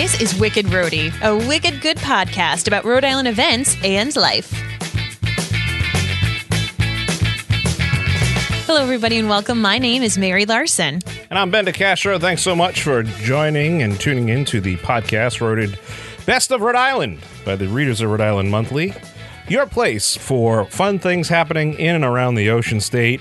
This is Wicked Rhody, a wicked good podcast about Rhode Island events and life. Hello, everybody, and welcome. My name is Mary Larson. And I'm Ben DeCastro. Thanks so much for joining and tuning in to the podcast Roaded Best of Rhode Island by the readers of Rhode Island Monthly. Your place for fun things happening in and around the Ocean State,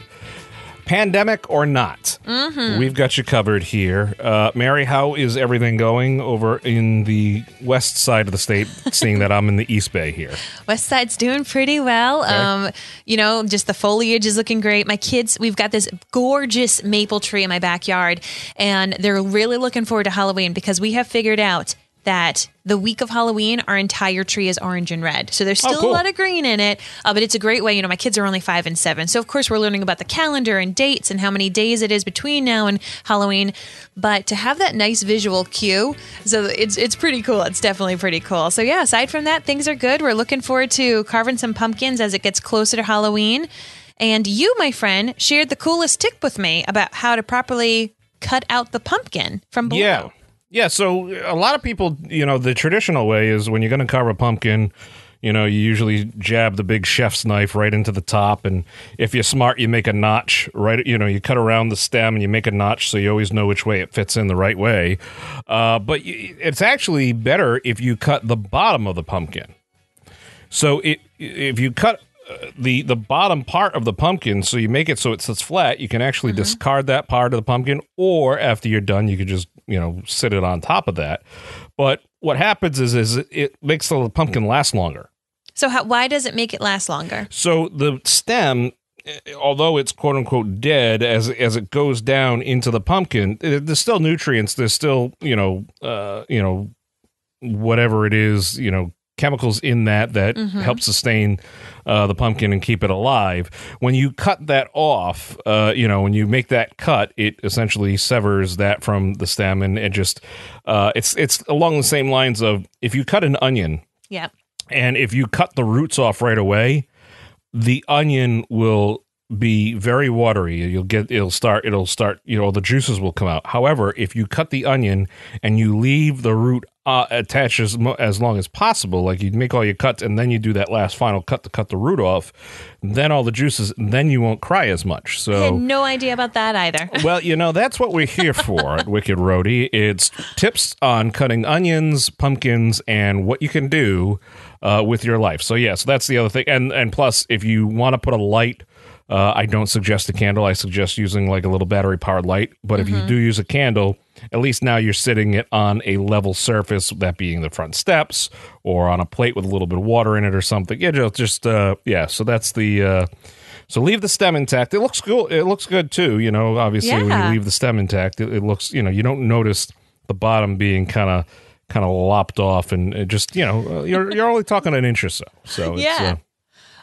pandemic or not. Mm-hmm. We've got you covered here. Uh, Mary, how is everything going over in the west side of the state, seeing that I'm in the East Bay here? West Side's doing pretty well. Okay. Um, you know, just the foliage is looking great. My kids, we've got this gorgeous maple tree in my backyard, and they're really looking forward to Halloween because we have figured out that the week of Halloween, our entire tree is orange and red. So there's Oh, still cool. a lot of green in it, uh, but it's a great way. You know, my kids are only five and seven. So, of course, we're learning about the calendar and dates and how many days it is between now and Halloween. But to have that nice visual cue, so it's, it's pretty cool. It's definitely pretty cool. So, yeah, aside from that, things are good. We're looking forward to carving some pumpkins as it gets closer to Halloween. And you, my friend, shared the coolest tip with me about how to properly cut out the pumpkin from below. Yeah. Yeah. So a lot of people, you know, the traditional way is when you're going to carve a pumpkin, you know, you usually jab the big chef's knife right into the top. And if you're smart, you make a notch right, you know, you cut around the stem and you make a notch so you always know which way it fits in the right way. Uh, but it's actually better if you cut the bottom of the pumpkin. So it, if you cut uh, the the bottom part of the pumpkin, so you make it so it sits flat, you can actually discard that part of the pumpkin, or after you're done, you could just you know sit it on top of that. But what happens is is it makes the pumpkin last longer. So, how, why does it make it last longer? So the stem, although it's quote unquote dead, as as it goes down into the pumpkin, there's still nutrients. There's still you know uh, you know whatever it is you know chemicals in that that help sustain uh, the pumpkin and keep it alive. When you cut that off, uh, you know when you make that cut, it essentially severs that from the stem, and it just uh, it's it's along the same lines of if you cut an onion. Yeah. And if you cut the roots off right away, the onion will be very watery. You'll get it'll start it'll start you know the juices will come out. However, if you cut the onion and you leave the root uh, attached as as long as possible, like you make all your cuts and then you do that last final cut to cut the root off, then all the juices, then you won't cry as much. So I had So. no idea about that either. Well, you know, that's what we're here for at Wicked Rhody. It's tips on cutting onions, pumpkins, and what you can do uh, with your life. So, yes, that's the other thing. And and plus, if you want to put a light, uh, I don't suggest a candle. I suggest using like a little battery powered light. But if you do use a candle, at least now you're sitting it on a level surface, that being the front steps or on a plate with a little bit of water in it or something. Yeah, just, just uh, yeah. So that's the. Uh, so leave the stem intact. It looks cool. It looks good too. You know, obviously when you leave the stem intact, it, it looks. You know, you don't notice the bottom being kind of kind of lopped off, and it just you know uh, you're you're only talking an inch or so. So it's, Yeah. uh,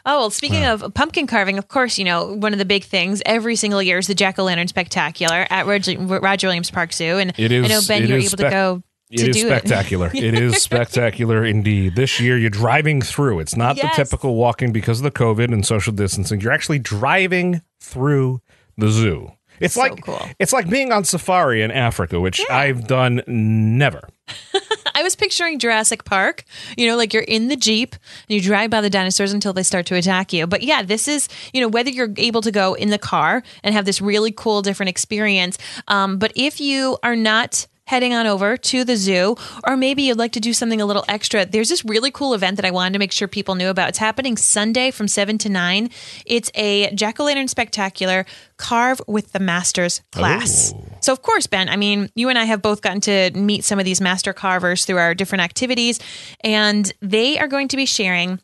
Oh, well, speaking of pumpkin carving, of course, you know, one of the big things every single year is the Jack o' Lantern Spectacular at Roger, Roger Williams Park Zoo. And It is- I know, Ben, it you're is able spec- to go It to is do spectacular. it is spectacular indeed. This year, you're driving through. It's not Yes. the typical walking because of the COVID and social distancing. You're actually driving through the zoo. It's So like cool. it's like being on safari in Africa, which I've done never. I was picturing Jurassic Park, you know, like you're in the Jeep and you drive by the dinosaurs until they start to attack you. But yeah, this is, you know, whether you're able to go in the car and have this really cool, different experience. Um, but if you are not, heading on over to the zoo, or maybe you'd like to do something a little extra, there's this really cool event that I wanted to make sure people knew about. It's happening Sunday from 7 to 9. It's a jack o' lantern spectacular carve with the masters class. Oh. So, of course, Ben, I mean, you and I have both gotten to meet some of these master carvers through our different activities, and they are going to be sharing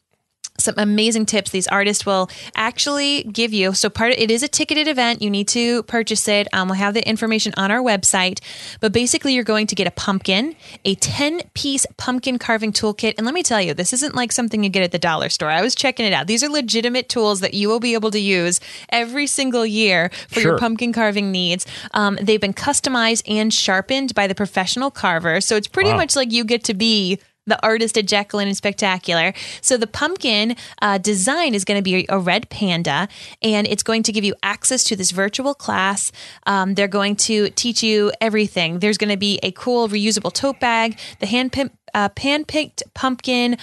some amazing tips these artists will actually give you. So part of, it is a ticketed event. You need to purchase it. Um, we'll have the information on our website. But basically, you're going to get a pumpkin, a 10 piece pumpkin carving toolkit. And let me tell you, this isn't like something you get at the dollar store. I was checking it out. These are legitimate tools that you will be able to use every single year for your pumpkin carving needs. Um, they've been customized and sharpened by the professional carver. So it's pretty Wow. much like you get to be the artist at Jack o' Lantern Spectacular. So the pumpkin uh, design is going to be a red panda, and it's going to give you access to this virtual class. Um, they're going to teach you everything. There's going to be a cool reusable tote bag, the hand uh, pan picked pumpkin.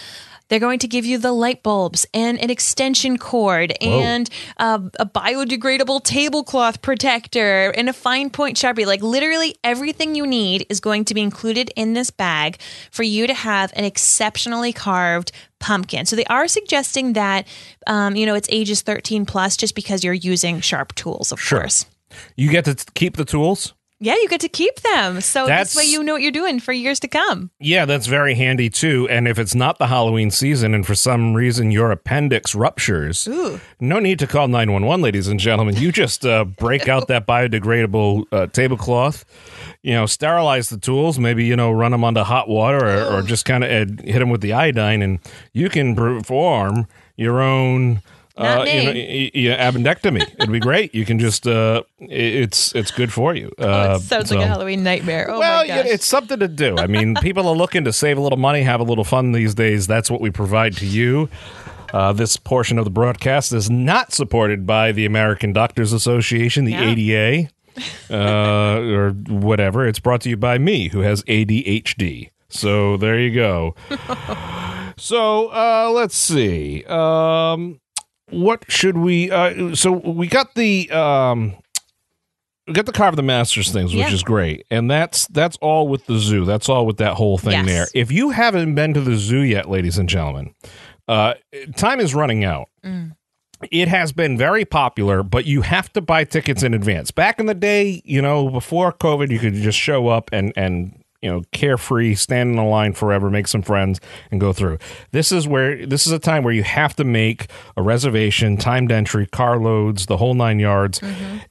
They're going to give you the light bulbs and an extension cord and uh, a biodegradable tablecloth protector and a fine point sharpie. Like literally everything you need is going to be included in this bag for you to have an exceptionally carved pumpkin. So they are suggesting that um, you know it's ages 13 plus just because you're using sharp tools, of Sure. course. You get to t- keep the tools. Yeah, you get to keep them. So That's- this way you know what you're doing for years to come. Yeah, that's very handy too. And if it's not the Halloween season and for some reason your appendix ruptures, Ooh. no need to call 911, ladies and gentlemen. You just uh, break out that biodegradable uh, tablecloth, you know, sterilize the tools, maybe, you know, run them under hot water or, or just kind of hit them with the iodine, and you can perform your own. Not uh, you know, me. y- y- appendectomy. It'd be great. You can just, uh, it's it's good for you. Uh, It sounds like a Halloween nightmare. Oh well, my yeah, gosh. it's something to do. I mean, people are looking to save a little money, have a little fun these days. That's what we provide to you. Uh, this portion of the broadcast is not supported by the American Doctors Association, the ADA, uh, or whatever. It's brought to you by me, who has ADHD. So there you go. so uh, let's see. Um, what should we? Uh, so we got the. Um, we got the car carve the masters things, which Yeah. is great, and that's that's all with the zoo. That's all with that whole thing Yes. there. If you haven't been to the zoo yet, ladies and gentlemen, uh, time is running out. It has been very popular, but you have to buy tickets in advance. Back in the day, you know, before COVID, you could just show up and and you know, carefree, stand in a line forever, make some friends, and go through. This is where this is a time where you have to make a reservation, timed entry, car loads, the whole nine yards.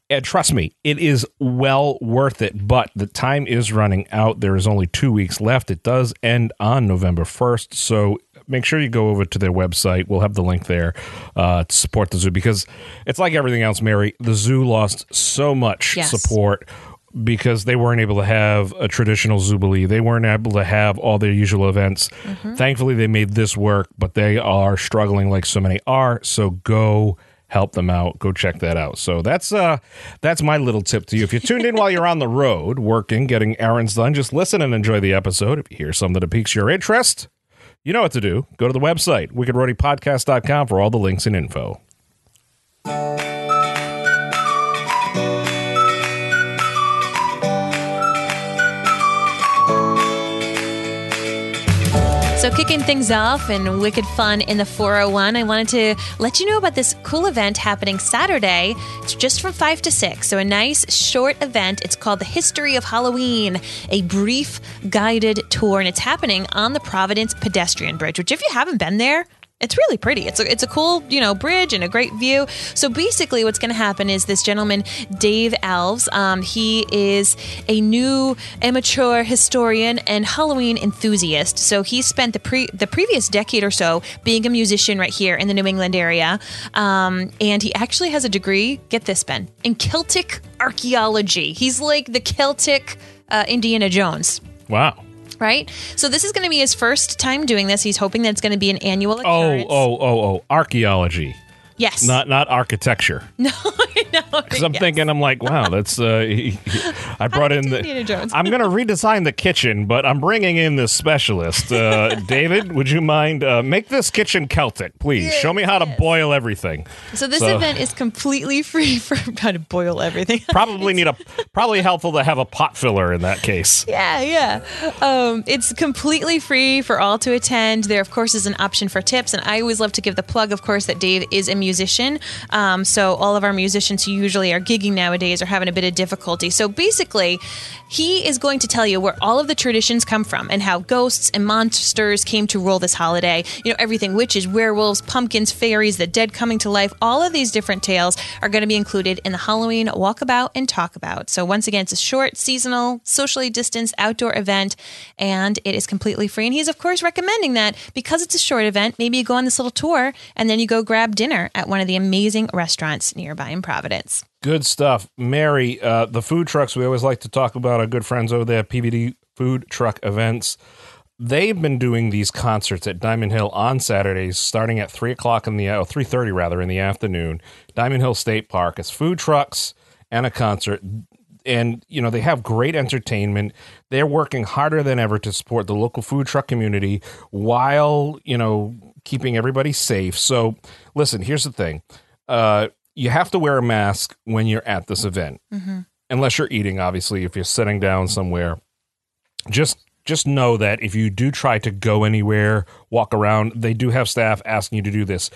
And trust me, it is well worth it. But the time is running out. There is only two weeks left. It does end on November first, so make sure you go over to their website. We'll have the link there uh, to support the zoo because it's like everything else, Mary. The zoo lost so much Yes. support because they weren't able to have a traditional Zoobilee. They weren't able to have all their usual events. Thankfully, they made this work, but they are struggling like so many are. So go help them out. Go check that out. So that's uh that's my little tip to you. If you're tuned in while you're on the road working, getting errands done, just listen and enjoy the episode. If you hear something that piques your interest, you know what to do. Go to the website, wickedrhodypodcast.com for all the links and info. So, kicking things off and wicked fun in the 401, I wanted to let you know about this cool event happening Saturday. It's just from 5 to 6. So, a nice short event. It's called The History of Halloween, a brief guided tour. And it's happening on the Providence Pedestrian Bridge, which, if you haven't been there, it's really pretty. It's a, it's a cool, you know, bridge and a great view. So basically, what's going to happen is this gentleman, Dave Alves, um, he is a new amateur historian and Halloween enthusiast. So he spent the pre the previous decade or so being a musician right here in the New England area, um, and he actually has a degree. Get this, Ben, in Celtic archaeology. He's like the Celtic uh, Indiana Jones Wow. Right? So this is going to be his first time doing this. He's hoping that it's going to be an annual oh, occurrence. Oh, oh, oh, oh. Archaeology. Yes. Not not architecture. no, I know. Because I'm Yes. thinking, I'm like, wow, that's. Uh, he- he- I brought in the. Indiana Jones. I'm going to redesign the kitchen, but I'm bringing in this specialist. Uh, David, would you mind uh, make this kitchen Celtic, please? Show me how to boil everything. So this So- event is completely free for how to boil everything. Probably need a. Probably helpful to have a pot filler in that case. Yeah, yeah. Um, it's completely free for all to attend. There, of course, is an option for tips, and I always love to give the plug, of course, that Dave is a musician. Um, so all of our musicians who usually are gigging nowadays are having a bit of difficulty. So basically, he is going to tell you where all of the traditions come from and how ghosts and monsters came to rule this holiday. You know, everything witches, werewolves, pumpkins, fairies, the dead coming to life. All of these different tales are going to be included in the Halloween walkabout and talkabout. So once again, it's a short, seasonal, socially distanced outdoor event, and it is completely free. And he's of course recommending that because it's a short event, maybe you go on this little tour and then you go grab dinner at one of the amazing restaurants nearby in Providence. Good stuff, Mary. Uh, the food trucks we always like to talk about. Our good friends over there, PVD Food Truck Events. they've been doing these concerts at Diamond Hill on Saturdays, starting at three o'clock in the oh, three thirty rather in the afternoon. Diamond Hill State Park. It's food trucks and a concert. And you know they have great entertainment. They're working harder than ever to support the local food truck community while you know keeping everybody safe. So, listen. Here's the thing: uh, you have to wear a mask when you're at this event, mm-hmm. unless you're eating. Obviously, if you're sitting down somewhere, just just know that if you do try to go anywhere, walk around, they do have staff asking you to do this.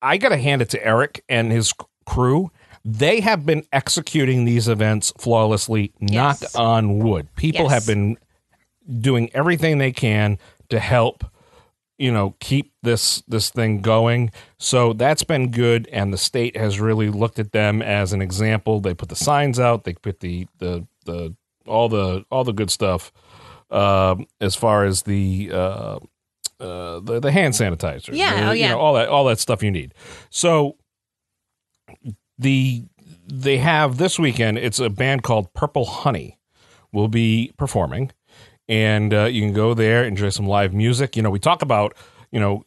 I got to hand it to Eric and his crew. They have been executing these events flawlessly, knock on wood. People Yes. have been doing everything they can to help you know keep this this thing going so that's been good and the state has really looked at them as an example they put the signs out they put the the the all the all the good stuff um as far as the uh uh, the, the hand sanitizer, Yeah, oh, you yeah. know, all that, all that stuff you need. So the they have this weekend. It's a band called Purple Honey will be performing, and uh, you can go there enjoy some live music. You know, we talk about you know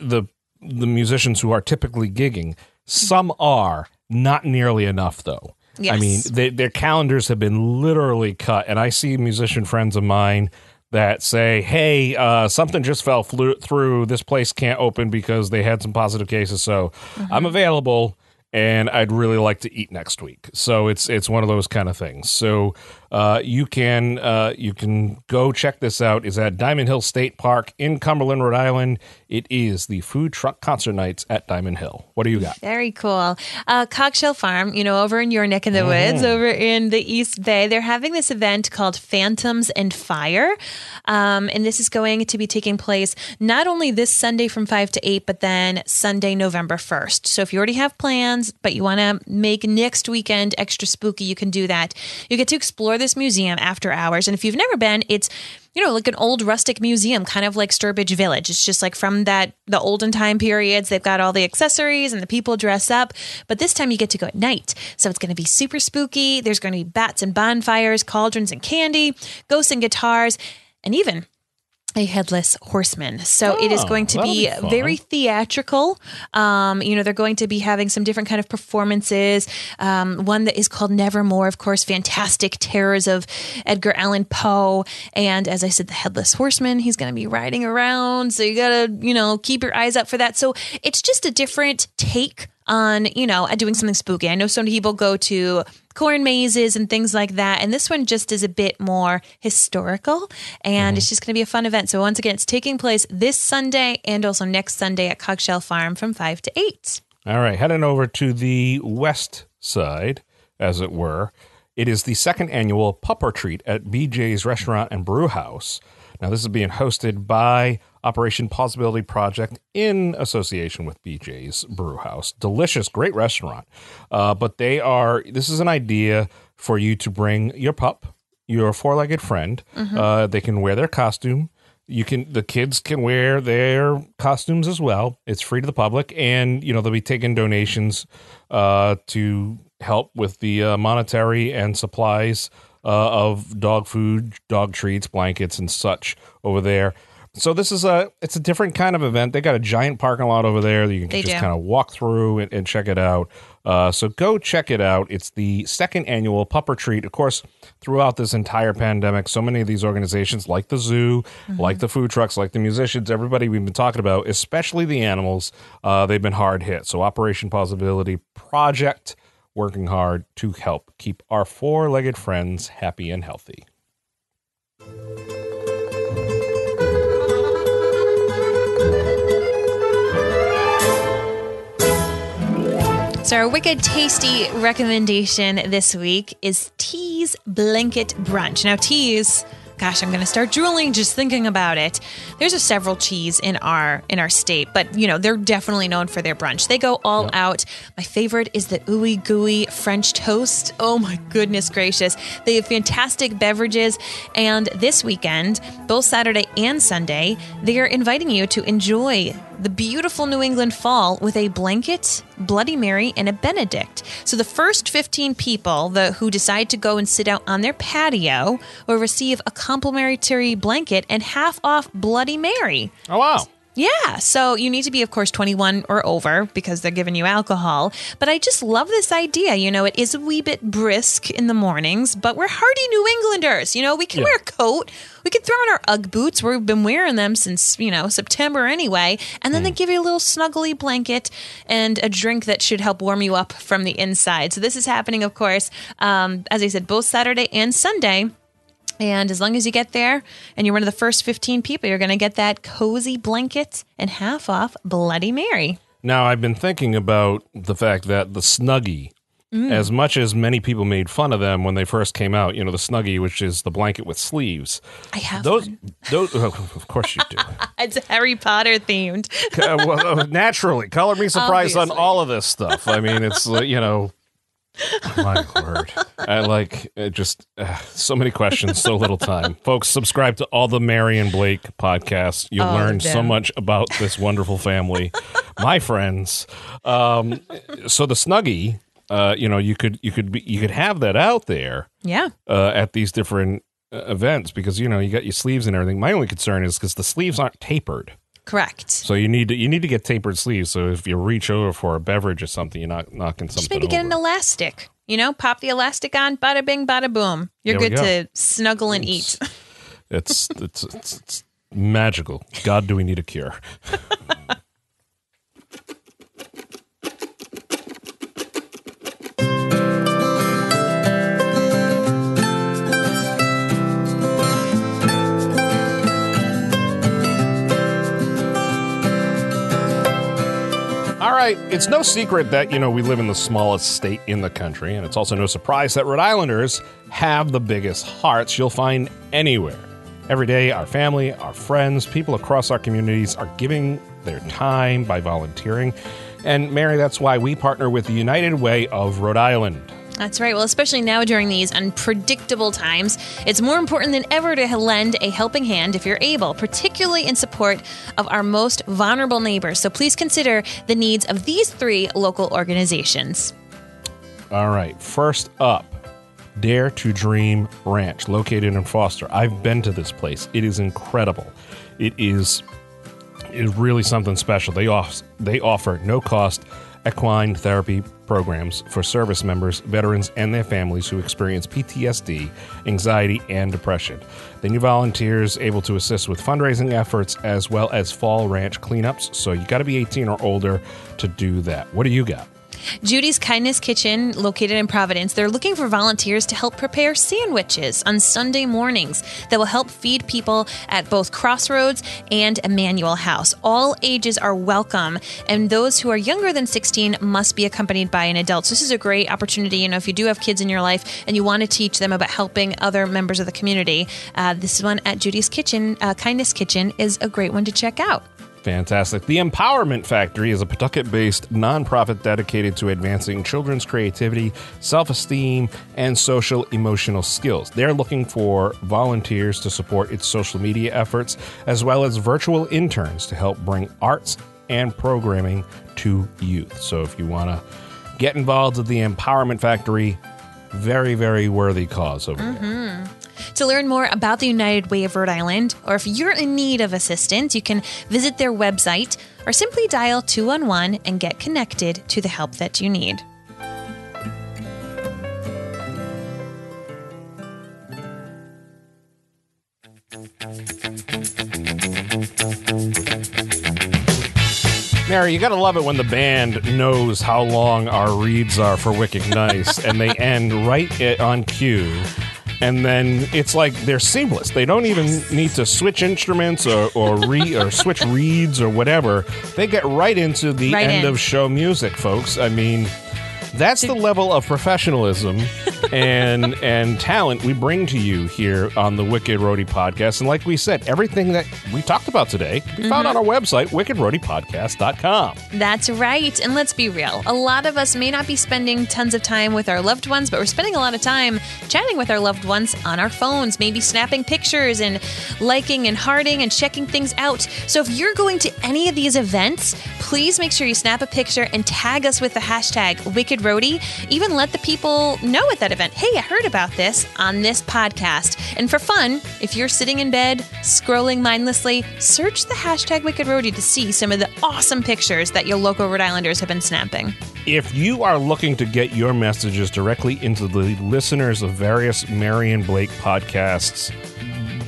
the the musicians who are typically gigging. Some are not nearly enough though. Yes. I mean, they, their calendars have been literally cut, and I see musician friends of mine that say, "Hey, uh, something just fell flew through. This place can't open because they had some positive cases. So I'm available, and I'd really like to eat next week." So it's it's one of those kind of things. So uh, you can uh, you can go check this out. Is at Diamond Hill State Park in Cumberland, Rhode Island. It is the food truck concert nights at Diamond Hill. What do you got? Very cool. Uh, Coggeshall Farm, you know, over in your neck of the woods, over in the East Bay, they're having this event called Phantoms and Fire. Um, and this is going to be taking place not only this Sunday from 5 to 8, but then Sunday, November 1st. So if you already have plans, but you want to make next weekend extra spooky, you can do that. You get to explore this museum after hours. And if you've never been, it's you know, like an old rustic museum, kind of like Sturbridge Village. It's just like from that the olden time periods. They've got all the accessories and the people dress up, but this time you get to go at night, so it's going to be super spooky. There's going to be bats and bonfires, cauldrons and candy, ghosts and guitars, and even a headless horseman. So it is Oh, going to be, be very theatrical. Um, you know, they're going to be having some different kind of performances. Um, one that is called Nevermore, of course, fantastic terrors of Edgar Allan Poe. And as I said, the headless horseman, he's going to be riding around. So you got to, you know, keep your eyes up for that. So it's just a different take on, you know, uh, doing something spooky. I know some people go to corn mazes and things like that. And this one just is a bit more historical and it's mm-hmm. just going to be a fun event. So once again, it's taking place this Sunday and also next Sunday at Coggeshall Farm from 5 to 8. All right, heading over to the west side, as it were. It is the second annual Pupper Treat at BJ's Restaurant and Brew House. Now, this is being hosted by Operation Possibility Project in association with BJ's Brew House. Delicious, great restaurant. Uh, but they are, this is an idea for you to bring your pup, your four legged friend. Uh, they can wear their costume you can the kids can wear their costumes as well it's free to the public and you know they'll be taking donations uh, to help with the uh, monetary and supplies uh, of dog food dog treats blankets and such over there so this is a it's a different kind of event. They got a giant parking lot over there that you can They just do. kind of walk through and, and check it out. Uh, so go check it out. It's the second annual pupper treat of course throughout this entire pandemic so many of these organizations like the zoo like the food trucks like the musicians everybody we've been talking about especially the animals uh, they've been hard hit. So operation possibility project working hard to help keep our four-legged friends happy and healthy So our wicked tasty recommendation this week is T's Blanket Brunch. Now T's Gosh, I'm going to start drooling just thinking about it. There's a several cheese in our in our state, but you know they're definitely known for their brunch. They go all out. My favorite is the ooey gooey French toast. Oh my goodness gracious! They have fantastic beverages, and this weekend, both Saturday and Sunday, they are inviting you to enjoy the beautiful New England fall with a blanket, Bloody Mary, and a Benedict. So the first 15 people the, who decide to go and sit out on their patio will receive a complimentary blanket and half off Bloody Mary. Oh wow. Yeah, so you need to be, of course, 21 or over because they're giving you alcohol. But I just love this idea. You know, it is a wee bit brisk in the mornings, but we're hardy New Englanders. You know, we can Yeah. wear a coat, we can throw on our Ugg boots. We've been wearing them since, you know, September anyway. And then they give you a little snuggly blanket and a drink that should help warm you up from the inside. So this is happening, of course, um, as I said, both Saturday and Sunday. And as long as you get there and you're one of the first 15 people, you're going to get that cozy blanket and half off Bloody Mary. Now I've been thinking about the fact that the Snuggie, as much as many people made fun of them when they first came out, you know, the Snuggie, which is the blanket with sleeves. I have Those, one. those, oh, of course you do. It's Harry Potter themed. Uh, well, uh, naturally, color me surprised on all of this stuff. I mean, it's uh, you know, my word. I like it just uh, so many questions, so little time. Folks, subscribe to all the Mary and Blake podcasts. You'll of learn so much about this wonderful family, my friends. Um, so the Snuggie, uh, you know, you could you could be, you could have that out there Yeah. uh, at these different uh, events because you know you got your sleeves and everything. My only concern is because the sleeves aren't tapered. Correct. So you need to you need to get tapered sleeves. So if you reach over for a beverage or something, you're not knocking something. Just maybe get an elastic. You know, pop the elastic on, bada bing, bada boom. You're There good go. to snuggle and eat. It's, it's it's it's magical. God, do we need a cure? All right, it's no secret that, you know, we live in the smallest state in the country, and it's also no surprise that Rhode Islanders have the biggest hearts you'll find anywhere. Every day, our family, our friends, people across our communities are giving their time by volunteering. And Mary, that's why we partner with the United Way of Rhode Island. That's right. Well, especially now during these unpredictable times, it's more important than ever to lend a helping hand if you're able, particularly in support of our most vulnerable neighbors. So please consider the needs of these three local organizations. All right, first up, Dare to Dream Ranch, located in Foster. I've been to this place. It is incredible. It is is really something special. They off, they offer no cost equine therapy programs for service members, veterans, and their families who experience PTSD, anxiety, and depression. They need volunteers able to assist with fundraising efforts as well as fall ranch cleanups. So you got to be 18 or older to do that. What do you got? Judy's Kindness Kitchen, located in Providence, they're looking for volunteers to help prepare sandwiches on Sunday mornings that will help feed people at both Crossroads and Emmanuel House. All ages are welcome, and those who are younger than 16 must be accompanied by an adult. So, this is a great opportunity. You know, if you do have kids in your life and you want to teach them about helping other members of the community, uh, this one at Judy's Kitchen, uh, Kindness Kitchen, is a great one to check out. Fantastic. The Empowerment Factory is a Pawtucket based nonprofit dedicated to advancing children's creativity, self esteem, and social emotional skills. They're looking for volunteers to support its social media efforts, as well as virtual interns to help bring arts and programming to youth. So if you want to get involved with the Empowerment Factory, very, very worthy cause over there. Mm-hmm. To learn more about the United Way of Rhode Island, or if you're in need of assistance, you can visit their website or simply dial 211 and get connected to the help that you need. Mary, you gotta love it when the band knows how long our reads are for Wicked Nice, and they end right on cue. And then it's like they're seamless. They don't even need to switch instruments or or, re, or switch reeds or whatever. They get right into the Right end in. of show music, folks. I mean, that's the level of professionalism and and talent we bring to you here on the Wicked Rhody podcast. And like we said, everything that we talked about today can be found mm-hmm. on our website, wickedrhodypodcast.com. That's right. And let's be real. A lot of us may not be spending tons of time with our loved ones, but we're spending a lot of time chatting with our loved ones on our phones, maybe snapping pictures and liking and hearting and checking things out. So if you're going to any of these events, please make sure you snap a picture and tag us with the hashtag Wicked Rhody. Even let the people know at that event, hey, I heard about this on this podcast. And for fun, if you're sitting in bed, scrolling mindlessly, search the hashtag Wicked Rhody to see some of the awesome pictures that your local Rhode Islanders have been snapping. If you are looking to get your messages directly into the listeners of various Mary and Blake podcasts,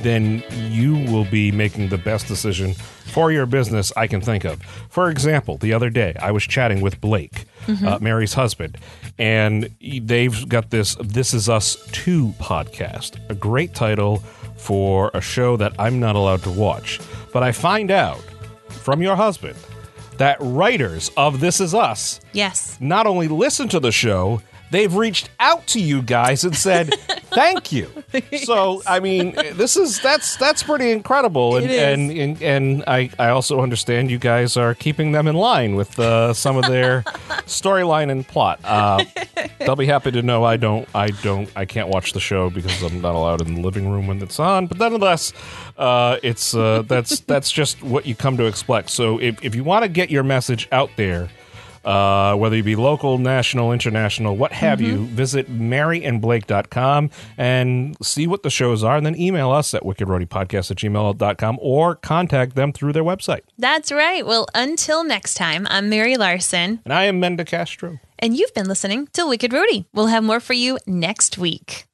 then you will be making the best decision for your business I can think of. For example, the other day I was chatting with Blake, uh, Mary's husband, and they've got this This Is Us 2 podcast, a great title for a show that I'm not allowed to watch. But I find out from your husband that writers of This Is Us Yes. not only listen to the show, they've reached out to you guys and said thank you. So I mean, this is that's that's pretty incredible, and and, and and I I also understand you guys are keeping them in line with uh, some of their storyline and plot. Uh, they'll be happy to know I don't I don't I can't watch the show because I'm not allowed in the living room when it's on. But nonetheless, uh, it's uh, that's that's just what you come to expect. So if if you want to get your message out there uh, whether you be local, national, international, what have you, visit maryandblake.com and see what the shows are, and then email us at wickedrhodypodcast at gmail.com or contact them through their website. That's right. Well, until next time, I'm Mary Larson, And I am Ben DeCastro. and you've been listening to Wicked Rhody. We'll have more for you next week.